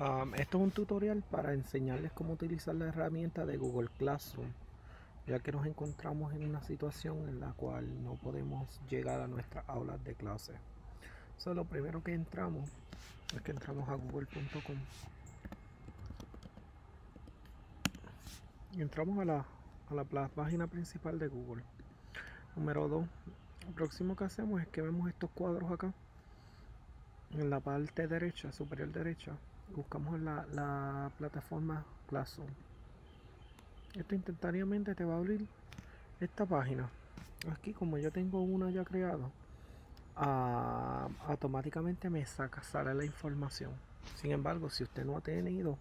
Esto es un tutorial para enseñarles cómo utilizar la herramienta de Google Classroom ya que nos encontramos en una situación en la cual no podemos llegar a nuestras aulas de clase. So, lo primero que entramos es que entramos a google.com y entramos a la, a la página principal de Google. Número 2. Lo próximo que hacemos es que vemos estos cuadros acá en la parte derecha, superior derecha. Buscamos la, la plataforma Classroom. Esto instantáneamente te va a abrir esta página. Aquí como yo tengo una ya creado ah, automáticamente me saca sale la información. Sin embargo si usted no ha tenido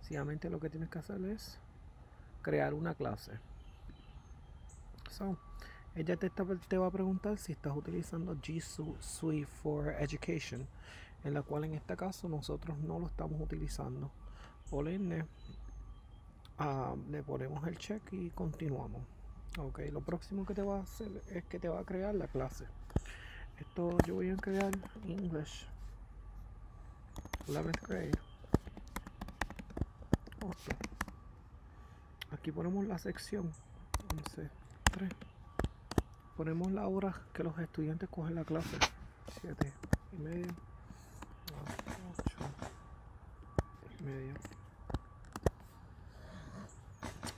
sencillamente lo que tienes que hacer es crear una clase. So, ella te, te va a preguntar si estás utilizando G Suite for Education en la cual en este caso nosotros no lo estamos utilizando. Por ende Ah, le ponemos el check y continuamos. Ok lo próximo que te va a hacer es que te va a crear la clase. Esto yo voy a crear English. 11th grade aquí ponemos la sección. 11 3 ponemos la hora que los estudiantes cogen la clase. 7 y medio 8 y medio.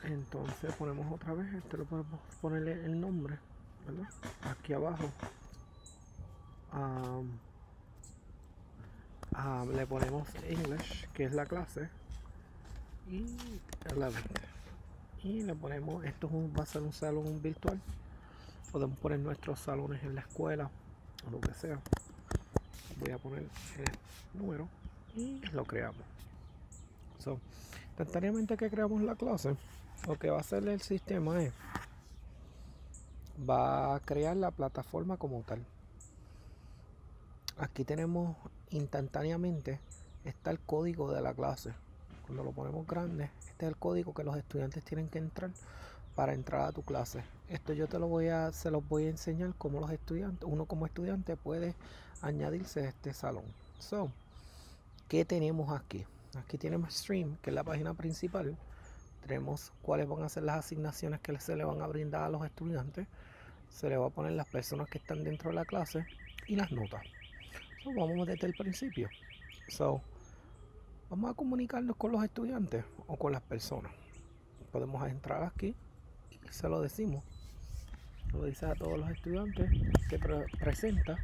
Entonces ponemos otra vez este lo podemos ponerle el nombre aquí abajo. Le ponemos English que es la clase. Y y le ponemos esto va a ser un salón virtual. Podemos poner nuestros salones en la escuela o lo que sea voy a poner el número y lo creamos. So, instantáneamente que creamos la clase lo que va a hacer el sistema es va a crear la plataforma como tal. Aquí tenemos instantáneamente está el código de la clase. Cuando lo ponemos grande este es el código que los estudiantes tienen que entrar para entrar a tu clase esto yo te lo voy a se los voy a enseñar cómo los estudiantes uno como estudiante puede añadirse a este salón so ¿qué tenemos aquí? aquí tenemos stream que es la página principal tenemos cuáles van a ser las asignaciones que se le van a brindar a los estudiantes. Se le va a poner las personas que están dentro de la clase y las notas. vamos desde el principio. So, vamos a comunicarnos con los estudiantes o con las personas. Podemos entrar aquí se lo decimos. Lo dice a todos los estudiantes que presenta.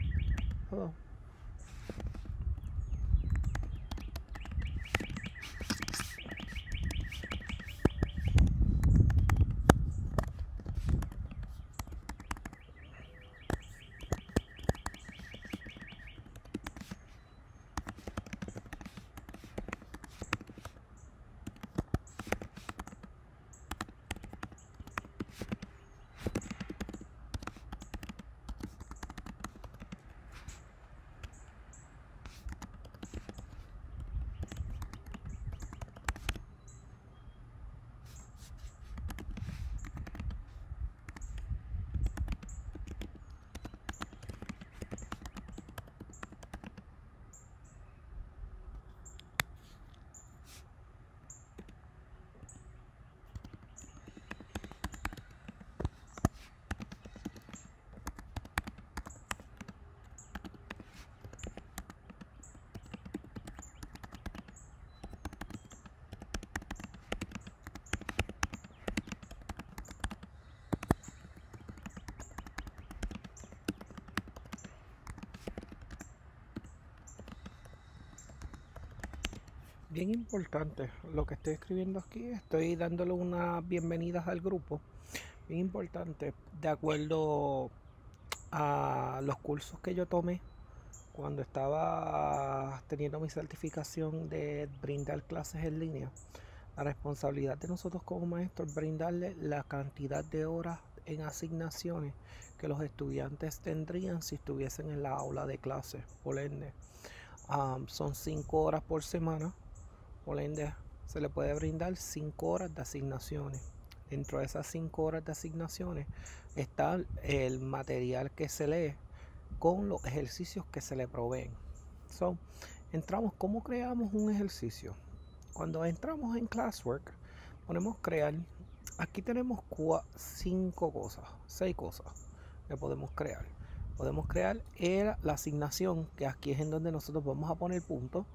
Bien importante lo que estoy escribiendo aquí. Estoy dándole unas bienvenidas al grupo. Bien importante, de acuerdo a los cursos que yo tomé cuando estaba teniendo mi certificación de brindar clases en línea. La responsabilidad de nosotros como maestros es brindarle la cantidad de horas en asignaciones que los estudiantes tendrían si estuviesen en la aula de clases. Por ende, son cinco horas por semana por se le puede brindar 5 horas de asignaciones. Dentro de esas 5 horas de asignaciones está el material que se lee con los ejercicios que se le proveen. So, entramos, ¿cómo creamos un ejercicio? Cuando entramos en Classwork, ponemos crear. Aquí tenemos cinco cosas, seis cosas que podemos crear. Podemos crear la asignación, que aquí es en donde nosotros vamos a poner puntos.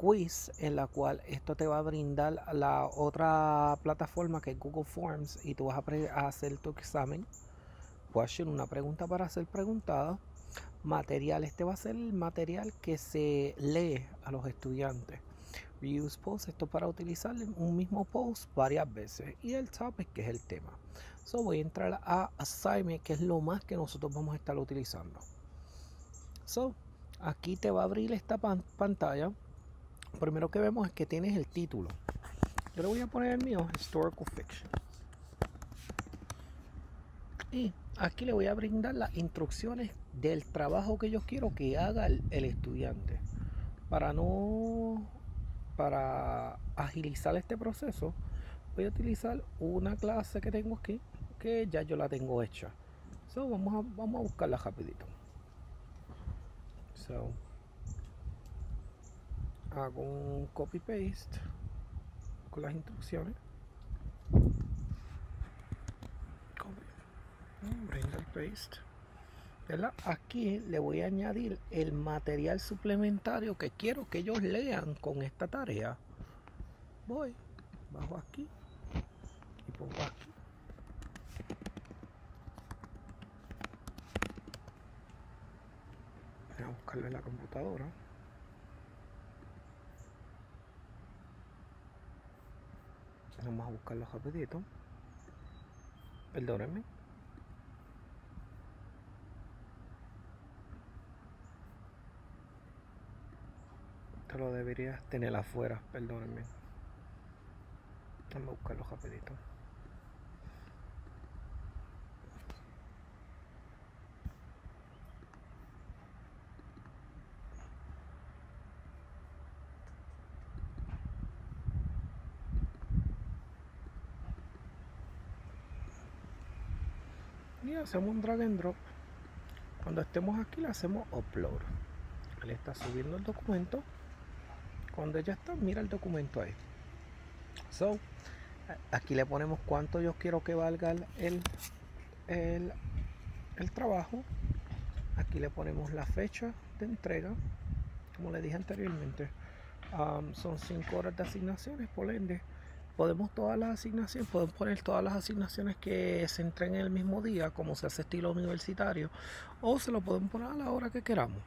Quiz, en la cual esto te va a brindar la otra plataforma que es Google Forms y tú vas a, hacer tu examen. Question, una pregunta para ser preguntada. Material, este va a ser el material que se lee a los estudiantes. Reuse post, esto para utilizar un mismo post varias veces. Y el topic, que es el tema. So voy a entrar a assignment, que es lo más que nosotros vamos a estar utilizando. So, aquí te va a abrir esta pantalla. Primero que vemos es que tienes el título. Yo le voy a poner el mío, Historical Fiction. Y aquí le voy a brindar las instrucciones del trabajo que yo quiero que haga el, estudiante. Para no para agilizar este proceso, voy a utilizar una clase que tengo aquí, que ya yo la tengo hecha. So, vamos, a, vamos a buscarla rapidito. So, hago un copy paste con las instrucciones. Copy. Render paste. Aquí le voy a añadir el material suplementario que quiero que ellos lean con esta tarea. Voy, bajo aquí y pongo aquí. Voy a buscarlo en la computadora. Vamos a buscarlo rapidito. Perdónenme. lo deberías tener afuera, perdónenme. Vamos a buscarlo rapidito. Hacemos un drag and drop. Cuando estemos aquí le hacemos upload. Él está subiendo el documento. Cuando ya está mira el documento ahí. So aquí le ponemos cuánto yo quiero que valga el, el, el trabajo. Aquí le ponemos la fecha de entrega. Como le dije anteriormente um, son 5 horas de asignaciones por ende podemos todas las asignaciones podemos poner todas las asignaciones que se entren en el mismo día como se hace estilo universitario o se lo podemos poner a la hora que queramos.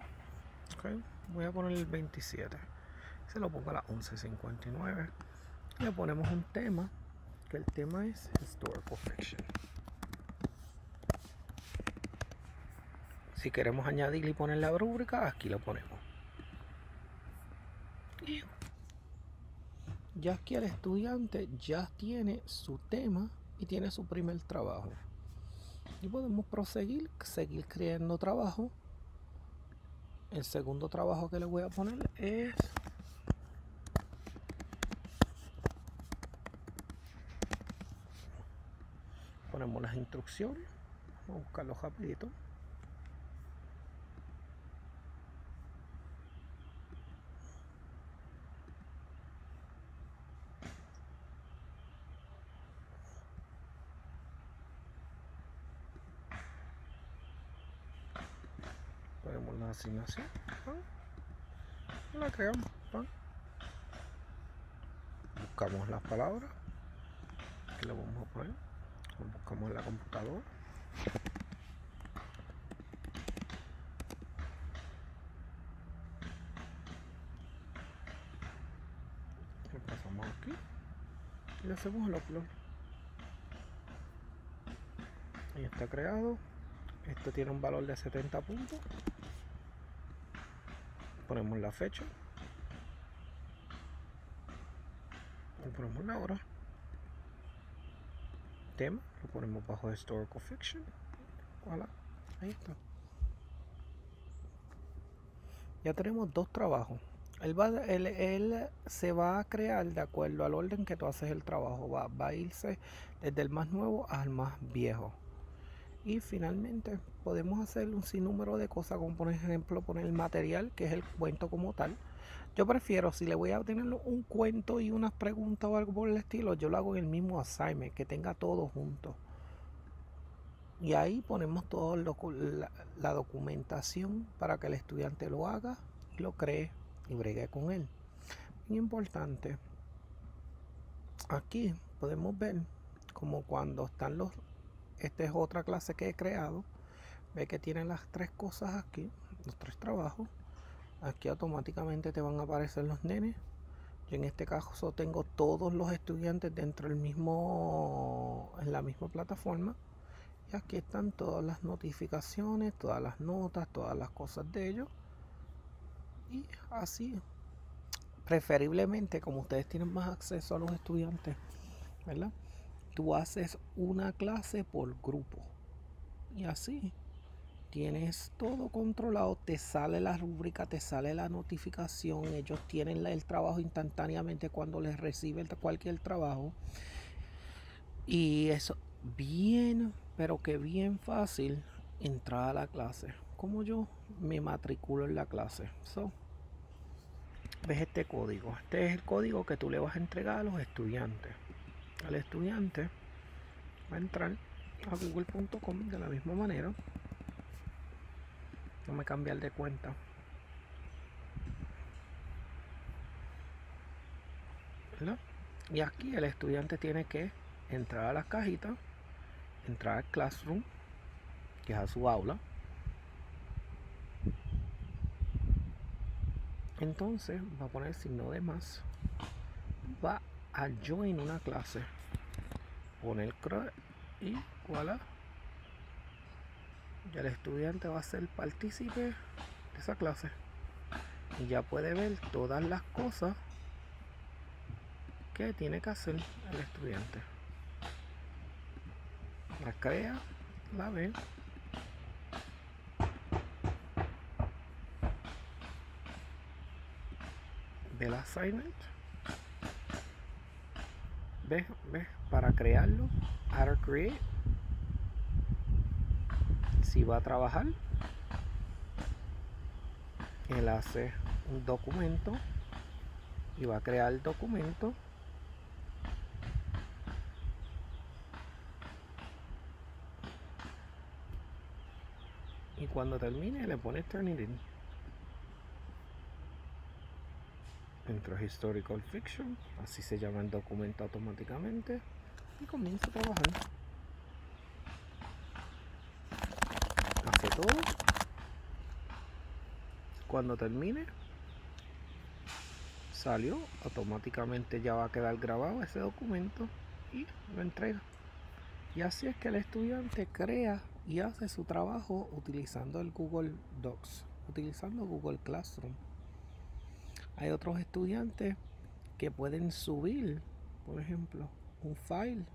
Voy a poner el 27 se lo pongo a las 11.59 le ponemos un tema que el tema es historical fiction. Si queremos añadir y poner la rúbrica aquí lo ponemos ya que el estudiante ya tiene su tema y tiene su primer trabajo. Y podemos proseguir seguir creando trabajo. El segundo trabajo que le voy a poner es ponemos las instrucciones. Vamos a buscarlo rapidito asignación la creamos buscamos las palabras que le vamos a poner. Buscamos en la computadora. Le pasamos aquí y le hacemos el upload. Y está creado. Esto tiene un valor de 70 puntos ponemos la fecha. Y ponemos la hora. Tema lo ponemos bajo historical fiction. Voilà, ahí está. Ya tenemos dos trabajos. Él, va, él, se va a crear de acuerdo al orden que tú haces el trabajo. Va, va a irse desde el más nuevo al más viejo y finalmente podemos hacer un sinnúmero de cosas como por ejemplo poner el material que es el cuento como tal Yo prefiero, si le voy a tener un cuento y unas preguntas o algo por el estilo, yo lo hago en el mismo assignment, que tenga todo junto. Y ahí ponemos toda la, documentación para que el estudiante lo haga y lo cree y bregue con él. Muy importante. Aquí podemos ver como cuando están los... Esta es otra clase que he creado. Ve que tienen las tres cosas aquí, los tres trabajos. Aquí automáticamente te van a aparecer los nenes. Yo en este caso tengo todos los estudiantes dentro del mismo, en la misma plataforma aquí están todas las notificaciones, todas las notas, todas las cosas de ellos. Y así, preferiblemente, como ustedes tienen más acceso a los estudiantes, ¿verdad? Tú haces una clase por grupo. Y así tienes todo controlado, te sale la rúbrica, te sale la notificación, ellos tienen el trabajo instantáneamente cuando les reciben cualquier trabajo. Y eso bien pero que bien fácil entrar a la clase. Como yo me matriculo en la clase. So, ves este código. Este es el código que tú le vas a entregar a los estudiantes. Al estudiante va a entrar a google.com de la misma manera. No me cambiar de cuenta. Y aquí el estudiante tiene que entrar a las cajitas entrar al Classroom, que es a su aula. Entonces va a poner signo de más. Va a join una clase. Poner y voilà. Ya el estudiante va a ser partícipe de esa clase. Y ya puede ver todas las cosas que tiene que hacer el estudiante la crea, la ve. Del assignment. Ve, ve, para crearlo, how create. Si va a trabajar, él hace un documento y va a crear el documento. Y cuando termine le pone Turnitin Entro Historical Fiction, así se llama el documento automáticamente y comienza a trabajar. Hace todo. Cuando termine, salió, automáticamente ya va a quedar grabado ese documento y lo entrega. Y así es que el estudiante crea y hace su trabajo utilizando el Google Docs, utilizando Google Classroom. Hay otros estudiantes que pueden subir, por ejemplo, un file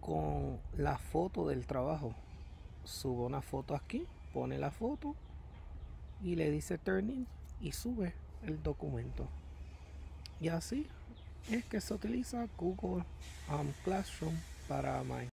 con la foto del trabajo. Sube una foto aquí, pone la foto y le dice turning y sube el documento. Y así es que se utiliza Google um, Classroom para My